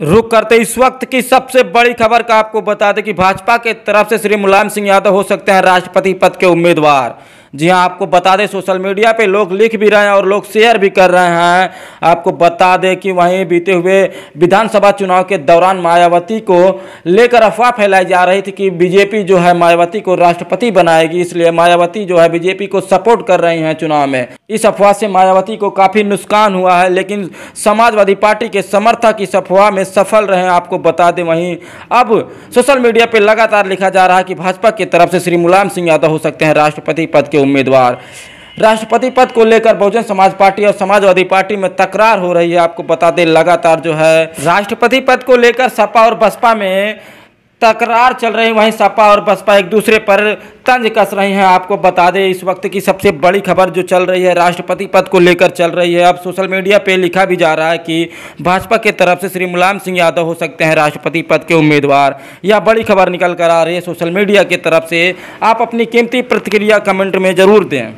रुक करते इस वक्त की सबसे बड़ी खबर का आपको बता दें कि भाजपा के तरफ़ से श्री मुलायम सिंह यादव हो सकते हैं राष्ट्रपति पद के उम्मीदवार। जी हाँ आपको बता दें सोशल मीडिया पे लोग लिख भी रहे हैं और लोग शेयर भी कर रहे हैं। आपको बता दें कि वहीं बीते हुए विधानसभा चुनाव के दौरान मायावती को लेकर अफवाह फैलाई जा रही थी कि बीजेपी जो है मायावती को राष्ट्रपति बनाएगी, इसलिए मायावती जो है बीजेपी को सपोर्ट कर रही हैं चुनाव में। इस अफवाह से मायावती को काफ़ी नुकसान हुआ है, लेकिन समाजवादी पार्टी के समर्थक इस अफवाह में सफल रहे आपको बता दें, वहीं अब सोशल मीडिया पर लगातार लिखा जा रहा है कि भाजपा की तरफ़ से श्री मुलायम सिंह यादव हो सकते हैं राष्ट्रपति पद के के उम्मीदवार। राष्ट्रपति पद को लेकर बहुजन समाज पार्टी और समाजवादी पार्टी में तकरार हो रही है, आपको बता दें, लगातार जो है, राष्ट्रपति पद को लेकर सपा और बसपा में तकरार चल रही, वहीं सपा और बसपा एक दूसरे पर तंज कस रही हैं। आपको बता दें, इस वक्त की सबसे बड़ी खबर जो चल रही है, राष्ट्रपति पद को लेकर चल रही है। अब सोशल मीडिया पे लिखा भी जा रहा है कि भाजपा के तरफ़ से श्री मुलायम सिंह यादव हो सकते हैं राष्ट्रपति पद के उम्मीदवार। यह बड़ी खबर निकल कर आ रही है सोशल मीडिया की तरफ़ से। आप अपनी कीमती प्रतिक्रिया कमेंट में ज़रूर दें।